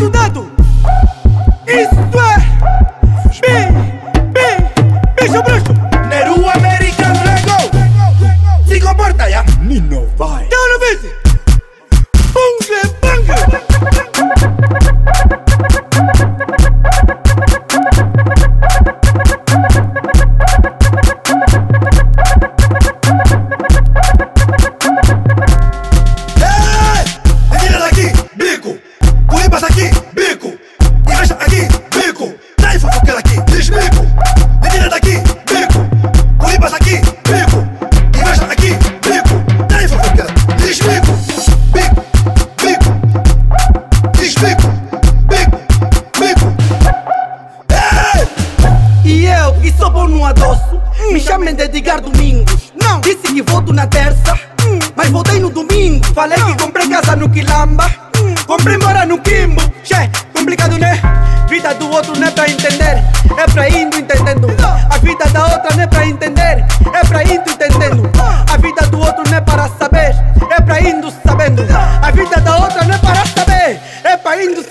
Levanta o dedo. Isso é. Bico. Inveja aqui, bico. Trai fofoqueira, desbico. Bico, bico. Desbico, bico, bico. Ei! E eu, que sou bom no adoço Me chamem de Edgar Domingos Não, disse que volto na terça Mas voltei no domingo Falei que comprei casa no Quilamba Comprei mora no Quimbo Che, complicado né? Vida do outro não é pra entender É pra indo entendendo A vida da outra não é pra entender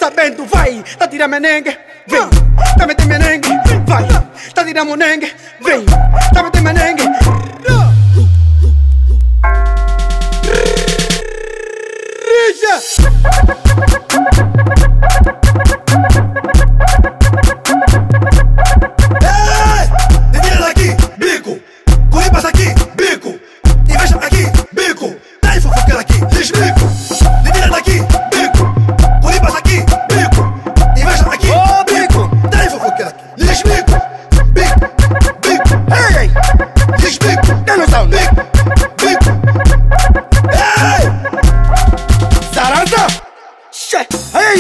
sabendo Vai, tá tirando menengue Vem, tá metendo menengue Vai, tá tirando menengue Vem,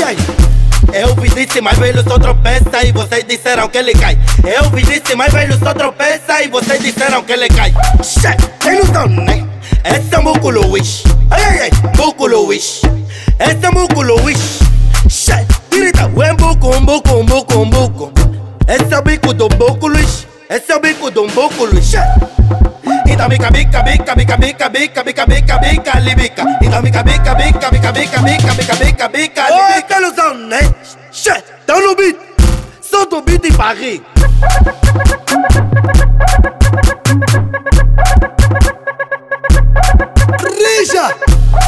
Ei! Eu vi disse, mas velho só tropeça e vocês disseram que ele cai. Eu vi disse, mas velho só tropeça e vocês disseram que ele cai. Che! Tem noção, né? Esse é Muco Luiz. Ei, ei, ei! Muco Luiz. Esse é Muco Luiz. Che! Grita, buco, um buco, buco, um buco. Esse é o bico do Muco Luiz. Esse é o bico do Muco Luiz. Che! Então bica, bica, bica, bica, bica, bica, bica, bica, bica, libica. Então bica, bica, bica, bica, bica, bica, bica, bica, bica, libica. Ô, ilusão, né? Che, tão no beat. Solta o beat em Paris. Rija!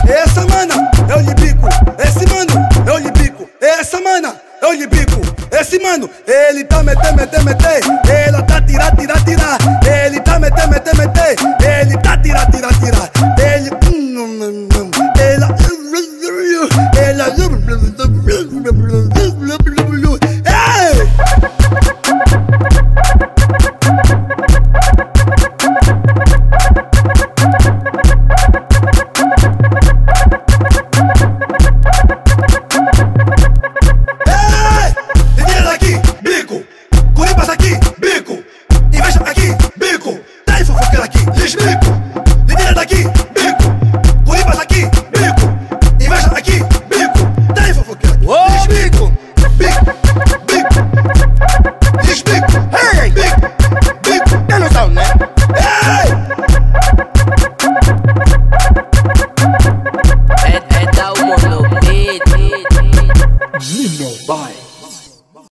Essa mana é o libico. Esse mano é o libico. Essa mana é o libico. Esse mano, ele tá mete, mete, mete.